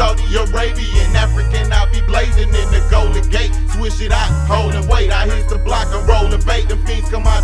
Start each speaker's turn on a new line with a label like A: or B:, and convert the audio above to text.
A: Saudi Arabian, African, I be blazing in the Golden Gate. Swish it out, holding weight. I hit the block, I'm rolling bait. The fiends come out.